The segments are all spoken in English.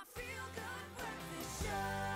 my feel good breakfast show.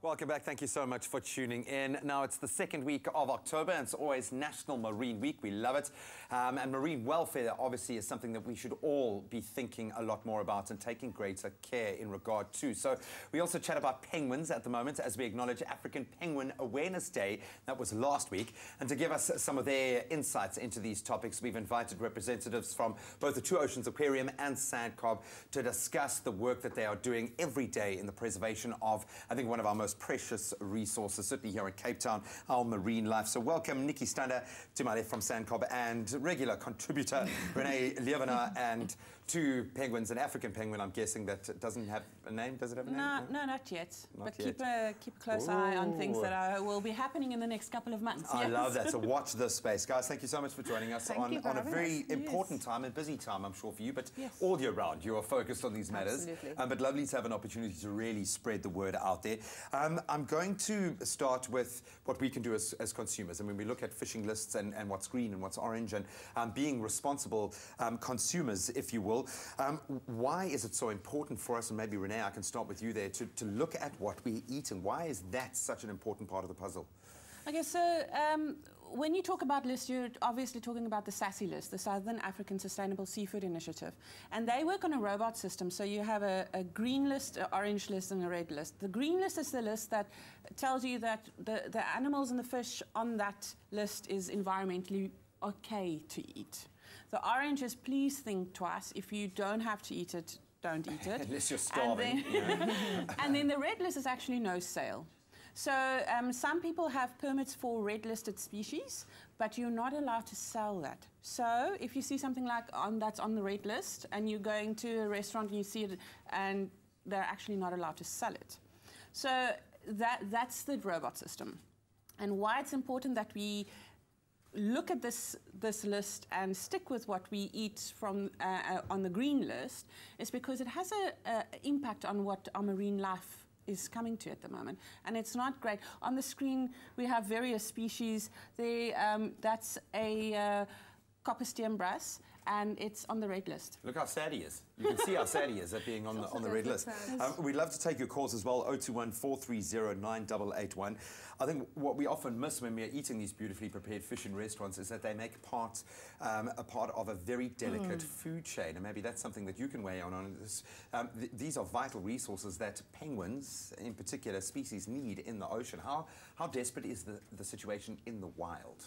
Welcome back. Thank you so much for tuning in. Now, it's the second week of October, and it's always National Marine Week. We love it. Um, and marine welfare, obviously, is something that we should all be thinking a lot more about and taking greater care in regard to. So, we also chat about penguins at the moment as we acknowledge African Penguin Awareness Day. That was last week. And to give us some of their insights into these topics, we've invited representatives from both the Two Oceans Aquarium and SANCCOB to discuss the work that they are doing every day in the preservation of, I think, one of our most precious resources, certainly here in Cape Town, our marine life. So welcome Nikki Stander to my left from SANCCOB and regular contributor Renee Leeuwner and two penguins, an African penguin, I'm guessing, that doesn't have a name. Does it have a name? No, no, not yet. Not but yet. keep a keep a close eye on things that are, will be happening in the next couple of months. I yes. love that. So watch this space. Guys, thank you so much for joining us on, on a very us. important Yes. time and busy time, I'm sure, for you, but Yes. all year round you are focused on these matters. Absolutely. Um, but lovely to have an opportunity to really spread the word out there. Um, I'm going to start with what we can do as, as consumers. I mean, we look at fishing lists and, and what's green and what's orange and um, being responsible um, consumers, if you will. Um, why is it so important for us, and maybe Renee, I can start with you there, to, to look at what we eat and why is that such an important part of the puzzle? Okay, so um, when you talk about lists, you're obviously talking about the SASSI list, the Southern African Sustainable Seafood Initiative. And they work on a robot system. So you have a, a green list, an orange list, and a red list. The green list is the list that tells you that the, the animals and the fish on that list is environmentally okay to eat. The orange is please think twice. If you don't have to eat it, don't eat it. Unless you're And starving. then- and then the red list is actually no sale. So um, some people have permits for red listed species, but you're not allowed to sell that. So if you see something like on that's on the red list and you're going to a restaurant and you see it and they're actually not allowed to sell it. So that that's the robot system. And why it's important that we look at this this list and stick with what we eat from uh, uh, on the green list is because it has a, a impact on what our marine life is coming to at the moment, and it's not great. On the screen, we have various species. They, um, that's a uh, brass, and it's on the red list. Look how sad he is. You can see how sad he is at being on the, on the red list. Um, we'd love to take your calls as well, 021 430 9881. I think what we often miss when we're eating these beautifully prepared fish in restaurants is that they make part, um, a part of a very delicate food chain. And maybe that's something that you can weigh on. on this. Um, th- these are vital resources that penguins, in particular species, need in the ocean. How, how desperate is the, the situation in the wild?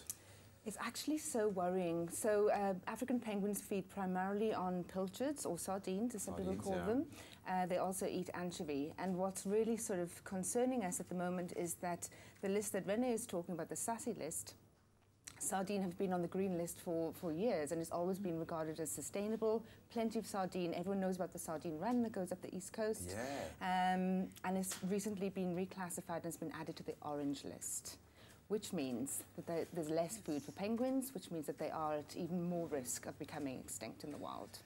It's actually so worrying. So uh, African penguins feed primarily on pilchards or sardines, as some people call yeah. them. Uh, they also eat anchovy. And what's really sort of concerning us at the moment is that the list that Rene is talking about, the SASSI list, sardine have been on the green list for, for years and it's always been regarded as sustainable. Plenty of sardine. Everyone knows about the sardine run that goes up the east coast. Yeah. Um, and it's recently been reclassified and has been added to the orange list, which means that there's less food for penguins, which means that they are at even more risk of becoming extinct in the wild.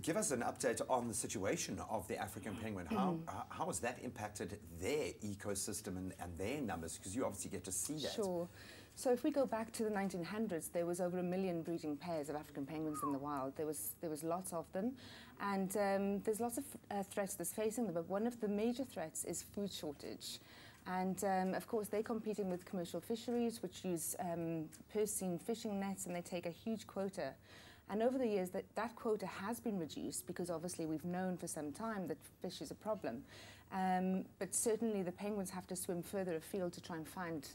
Give us an update on the situation of the African penguin. How, Mm. how- how has that impacted their ecosystem and, and their numbers? Because you obviously get to see that. Sure. So if we go back to the 1900s, there was over a million breeding pairs of African penguins in the wild. There was there was lots of them, and um, there's lots of uh, threats that's facing them. But one of the major threats is food shortage. And um, of course, they're competing with commercial fisheries, which use um, purse-seine fishing nets, and they take a huge quota. And over the years, that, that quota has been reduced because obviously we've known for some time that fish is a problem. Um, but certainly the penguins have to swim further afield to try and find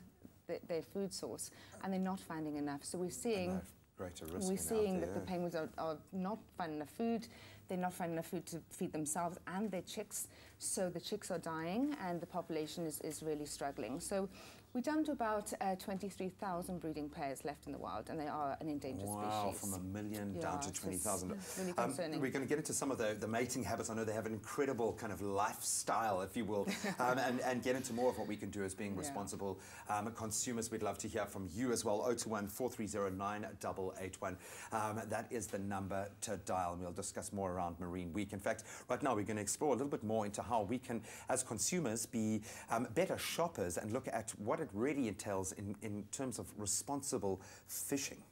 th- their food source, and they're not finding enough. So we're seeing. Greater risk We're seeing that the penguins are, are not finding enough food. They're not finding enough food to feed themselves and their chicks. So the chicks are dying and the population is, is really struggling. So we're down to about uh, 23,000 breeding pairs left in the wild, and they are an endangered Wow, species. from a million Yeah, down to 20,000. really Um, concerning. we're going to get into some of the, the mating habits. I know they have an incredible kind of lifestyle, if you will, um, and, and get into more of what we can do as being Yeah. responsible um, consumers. We'd love to hear from you as well. 021 430 9881. Um, that is the number to dial, and we'll discuss more around Marine Week. In fact, right now we're going to explore a little bit more into how we can, as consumers, be um, better shoppers and look at what it really entails in, in terms of responsible fishing.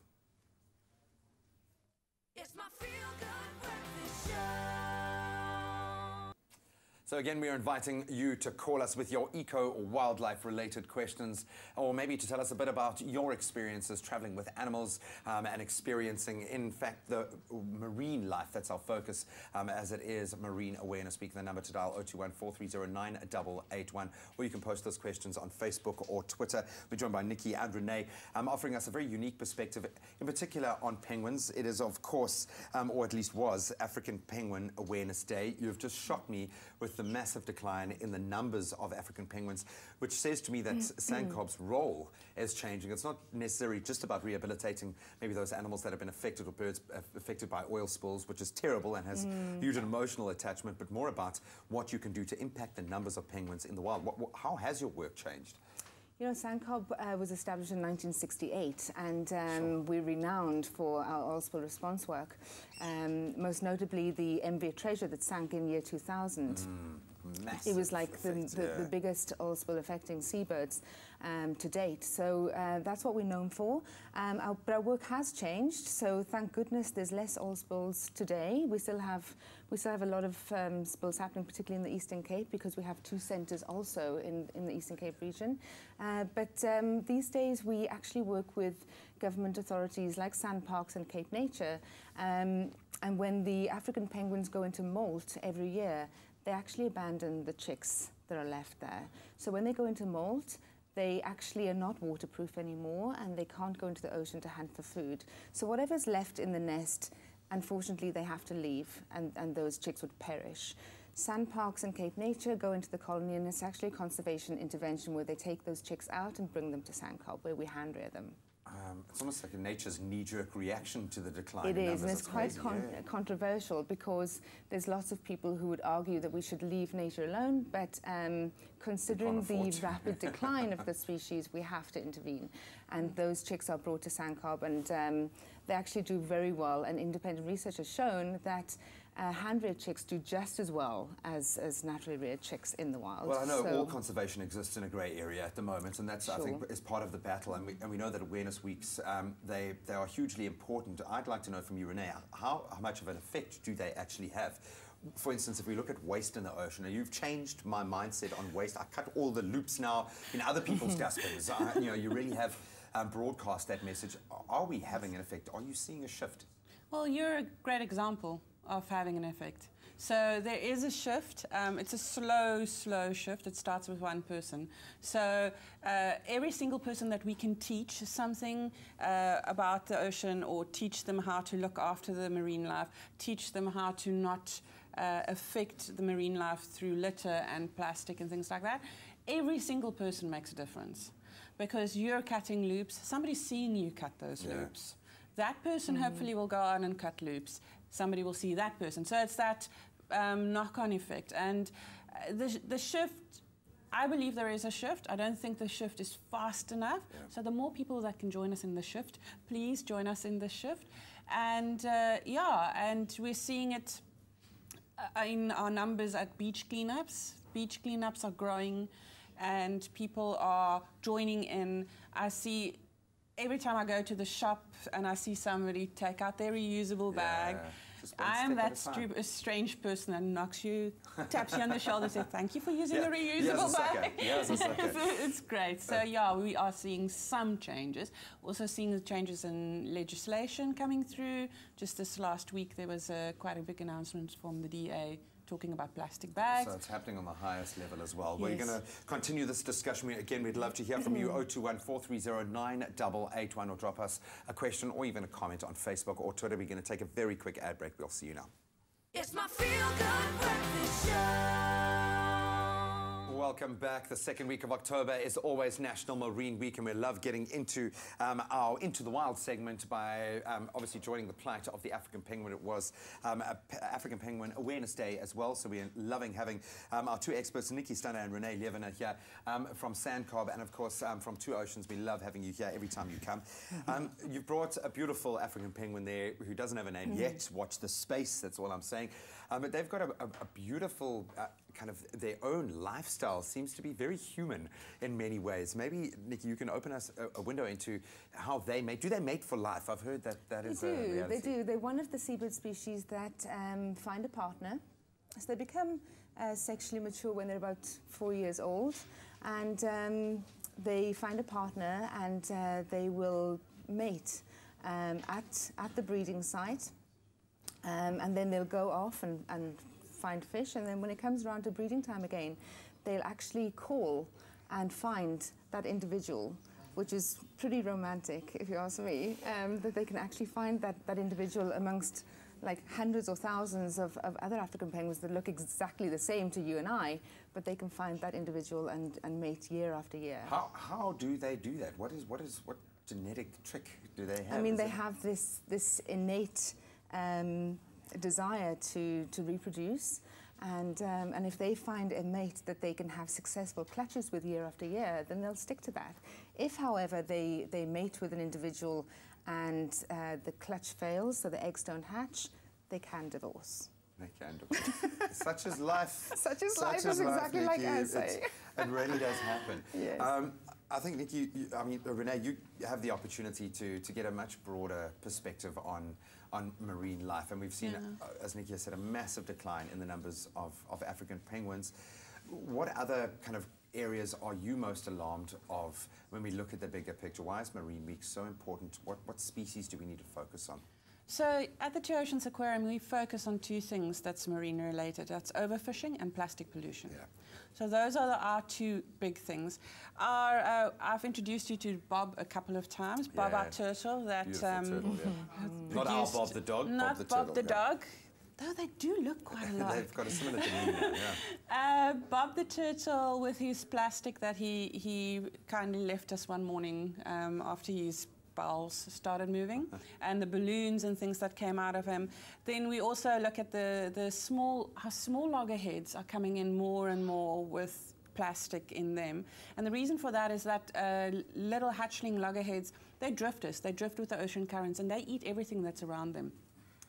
So again, we are inviting you to call us with your eco or wildlife related questions, or maybe to tell us a bit about your experiences traveling with animals um, and experiencing, in fact, the marine life. That's our focus um, as it is Marine Awareness Week. The number to dial 021 430 or you can post those questions on Facebook or Twitter. We're joined by Nikki and Renee, um, offering us a very unique perspective, in particular on penguins. It is, of course, um, or at least was, African Penguin Awareness Day. You've just shocked me with the massive decline in the numbers of African penguins, which says to me that mm, mm. SANCCOB's role is changing. It's not necessarily just about rehabilitating maybe those animals that have been affected or birds uh, affected by oil spills, which is terrible and has mm. huge emotional attachment, but more about what you can do to impact the numbers of penguins in the wild. What, what, how has your work changed? You know, SANCCOB uh, was established in 1968 and um, we're renowned for our oil spill response work. Um, most notably the MV Treasure that sank in year 2000. Massive It was like the, effect, the, yeah. the biggest oil spill affecting seabirds um, to date. So uh, that's what we're known for. Um, our, but our work has changed. So thank goodness there's less oil spills today. We still have we still have a lot of um, spills happening, particularly in the Eastern Cape, because we have two centres also in, in the Eastern Cape region. Uh, but um, these days we actually work with government authorities like SANParks and Cape Nature. Um, and when the African penguins go into molt every year, they actually abandon the chicks that are left there. So when they go into molt, they actually are not waterproof anymore and they can't go into the ocean to hunt for food. So whatever's left in the nest, unfortunately, they have to leave and, and those chicks would perish. SANParks and Cape Nature go into the colony and it's actually a conservation intervention where they take those chicks out and bring them to SANCCOB where we hand rear them. Um, it's almost like a nature's knee-jerk reaction to the decline. It in is, and numbers. it's quite con- yeah. controversial because there's lots of people who would argue that we should leave nature alone, but um, considering the rapid decline of the species, we have to intervene. And those chicks are brought to SANCCOB, and um, they actually do very well. And independent research has shown that uh, hand-reared chicks do just as well as, as naturally reared chicks in the wild. Well, I know So- all conservation exists in a grey area at the moment, and that's, I think, is part of the battle. And we, and we know that awareness weeks, um, they, they are hugely important. I'd like to know from you, Renee, how, how much of an effect do they actually have? For instance, if we look at waste in the ocean, now you've changed my mindset on waste. I cut all the loops now in other people's dustbins. I, you know, you really have um, broadcast that message. Are we having an effect? Are you seeing a shift? Well, you're a great example of having an effect. So there is a shift. Um, it's a slow, slow shift. It starts with one person. So uh, every single person that we can teach something uh, about the ocean or teach them how to look after the marine life, teach them how to not uh, affect the marine life through litter and plastic and things like that, every single person makes a difference. Because you're cutting loops, somebody's seeing you cut those Yeah. loops. That person hopefully will go on and cut loops. Somebody will see that person. So it's that um, knock-on effect. And uh, the, the shift, I believe there is a shift. I don't think the shift is fast enough. So the more people that can join us in the shift, please join us in the shift. And uh, yeah, and we're seeing it uh, in our numbers at beach cleanups. Beach cleanups are growing and people are joining in. I see every time I go to the shop and I see somebody take out their reusable bag. Yeah, I am that strange person that knocks you, taps you on the shoulder, says, Thank you for using Yeah, the reusable bag. A sucker. it's, it's great. So, yeah, we are seeing some changes. Also, seeing the changes in legislation coming through. Just this last week, there was a, quite a big announcement from the DA talking about plastic bags. So it's happening on the highest level as well. We're going to continue this discussion. We, again, we'd love to hear from you. Mm-hmm. 021 430 or drop us a question or even a comment on Facebook or Twitter. We're going to take a very quick ad break. We'll see you now. It's my feel good breakfast show. Welcome back. The second week of October is always National Marine Week, and we love getting into um, our Into the Wild segment by um, obviously joining the plight of the African penguin. It was um, African Penguin Awareness Day as well, so we're loving having um, our two experts, Nikki Stander and Renee Leeuwner, here um, from SANCCOB, and of course um, from Two Oceans. We love having you here every time you come. Um, you've brought a beautiful African penguin there who doesn't have a name yet. Watch the space, that's all I'm saying. Um, but they've got a, a, a beautiful uh, kind of their own lifestyle seems to be very human in many ways. Maybe Nikki, you can open us a, a window into how they mate. Do they mate for life? I've heard that that They is do, a They do. They're one of the seabird species that um, find a partner So they become uh, sexually mature when they're about four years old, and um, they find a partner and uh, they will mate um, at, at the breeding site. Um, and then they'll go off and, and find fish, and then when it comes around to breeding time again, they'll actually call and find that individual, which is pretty romantic, if you ask me, um, that they can actually find that, that individual amongst like hundreds or thousands of, of other African penguins that look exactly the same to you and I, but they can find that individual and, and mate year after year. How, how do they do that? What is what is what genetic trick do they have? I mean, Is they have this this innate um, desire to to reproduce, and um, and if they find a mate that they can have successful clutches with year after year, then they'll stick to that. If, however, they they mate with an individual and uh, the clutch fails, so the eggs don't hatch, they can divorce. They can it. Such is life. Such is life, is exactly like I say. It really does happen. Yes. Um, I think, Nikki, you, I mean, Renee, you have the opportunity to, to get a much broader perspective on, on marine life. And we've seen, uh, as Nikki has said, a massive decline in the numbers of, of African penguins. What other kind of areas are you most alarmed of when we look at the bigger picture? Why is Marine Week so important? What, what species do we need to focus on? So at the Two Oceans Aquarium, we focus on two things that's marine related. That's overfishing and plastic pollution. Yeah. So those are the, our two big things. Our, uh, I've introduced you to Bob a couple of times. Bob, our turtle, that Beautiful um, turtle, yeah. Not our Bob the dog, not Bob the Bob turtle. the yeah. dog. Though they do look quite a lot. They've got a similar demeanor, yeah. Uh, Bob the turtle with his plastic that he, he kindly left us one morning um, after his bowels started moving and the balloons and things that came out of him. Then we also look at the, the small, how small loggerheads are coming in more and more with plastic in them. And the reason for that is that uh, little hatchling loggerheads, they're drifters. They drift with the ocean currents and they eat everything that's around them.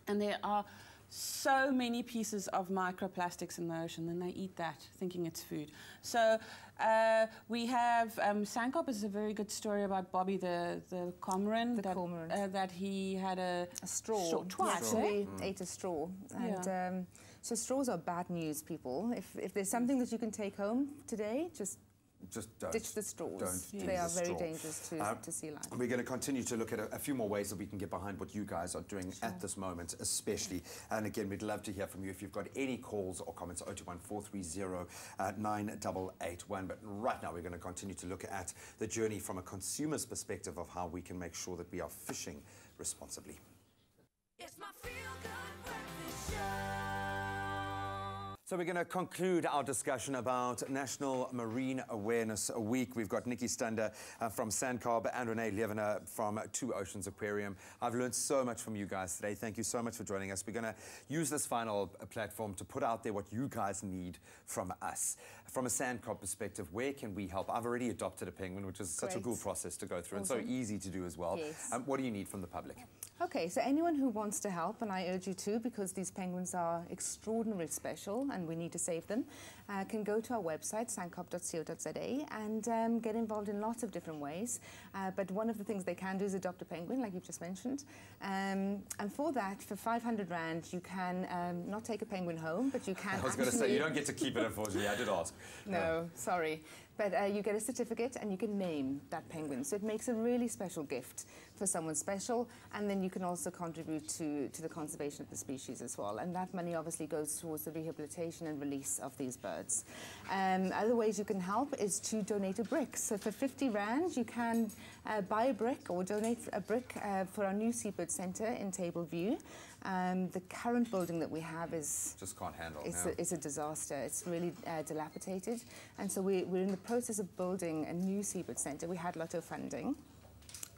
And there are so many pieces of microplastics in the ocean, and they eat that thinking it's food. So uh, we have um, SANCCOB is a very good story about Bobby the the cormorant The that, cormorant. uh, that he had a, a straw. straw He twice. eh? actually ate a straw. And Yeah. um, so straws are bad news, people. If, if there's something that you can take home today, just Just don't. ditch the straws. Don't They use are the very straw. dangerous to, Uh, to sea life. We're going to continue to look at a, a few more ways that we can get behind what you guys are doing at this moment, especially. And again, we'd love to hear from you if you've got any calls or comments. 021 430 uh, 9881. But right now, we're going to continue to look at the journey from a consumer's perspective of how we can make sure that we are fishing responsibly. It's my feel good breakfast show. So we're going to conclude our discussion about National Marine Awareness Week. We've got Nikki Stander uh, from SANCCOB and Renee Leeuwner from Two Oceans Aquarium. I've learned so much from you guys today. Thank you so much for joining us. We're going to use this final uh, platform to put out there what you guys need from us. From a SANCCOB perspective, where can we help? I've already adopted a penguin, which is such a cool process to go through and so easy to do as well. Yes. Um, what do you need from the public? Okay, so anyone who wants to help, and I urge you to, because these penguins are extraordinarily special and we need to save them, uh, can go to our website, sanccob.co.za, and um, get involved in lots of different ways. Uh, but one of the things they can do is adopt a penguin, like you've just mentioned. Um, and for that, for 500 Rand, you can um, not take a penguin home, but you can I was going to say, you don't get to keep it, unfortunately. I did ask. no, sorry. But uh, you get a certificate and you can name that penguin. So it makes a really special gift for someone special. And then you can also contribute to, to the conservation of the species as well. And that money obviously goes towards the rehabilitation and release of these birds. Um, other ways you can help is to donate a brick. So for 50 Rand, you can uh, buy a brick or donate a brick uh, for our new Seabird Centre in Table View. Um, the current building that we have is Just can't handle it's, yeah. a, it's a disaster. It's really uh, dilapidated. And so we, we're in the process of building a new Seabird Centre. We had Lotto funding.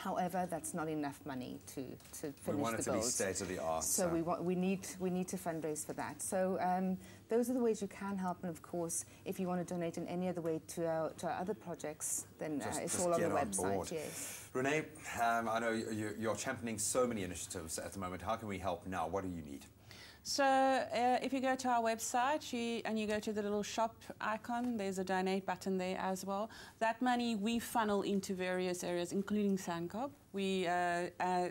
However, that's not enough money to, to finish the We want it to be state of the art. So we, want, we, need, we need to fundraise for that. So um, those are the ways you can help. And of course, if you want to donate in any other way to our, to our other projects, then Just- uh, it's all on the on website. board. Yes. Renee, um, I know you, you're championing so many initiatives at the moment. How can we help now? What do you need? So uh, if you go to our website you, and you go to the little shop icon, there's a donate button there as well. That money we funnel into various areas, including SANCCOB. We uh, uh,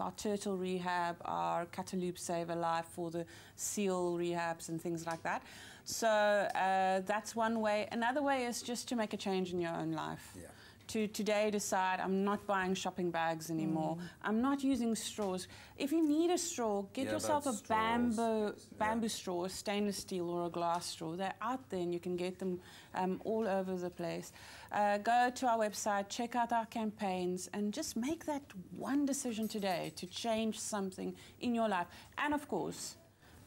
our turtle rehab, our Cataloop Save a Life for the seal rehabs and things like that. So uh, that's one way. Another way is just to make a change in your own life. Yeah. To today decide I'm not buying shopping bags anymore. I'm not using straws. If you need a straw, get Yeah, yourself a straws, bamboo yeah. bamboo straw, a stainless steel or a glass straw. They're out there and you can get them um, all over the place. Uh, go to our website, check out our campaigns, and just make that one decision today to change something in your life. And of course,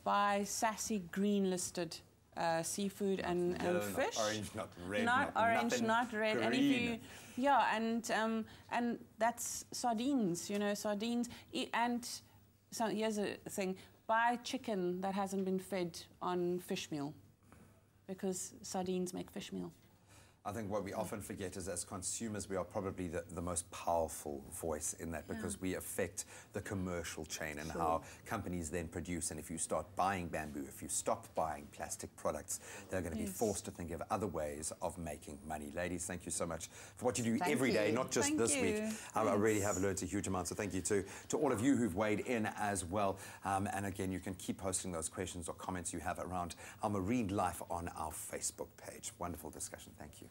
buy SASSI green listed uh, seafood and, and not fish. orange, not red, Not, not orange, not red. And if you, green. Yeah, and um, and that's sardines. You know, sardines. And so here's a thing: buy chicken that hasn't been fed on fish meal, because sardines make fish meal. I think what we often forget is as consumers, we are probably the, the most powerful voice in that because we affect the commercial chain and how companies then produce. And if you start buying bamboo, if you stop buying plastic products, they're going to be forced to think of other ways of making money. Ladies, thank you so much for what you do Thank every day, you. not just Thank this week. you. Um, I really have learned a huge amount, so thank you to, to all of you who've weighed in as well. Um, and again, you can keep posting those questions or comments you have around our marine life on our Facebook page. Wonderful discussion. Thank you.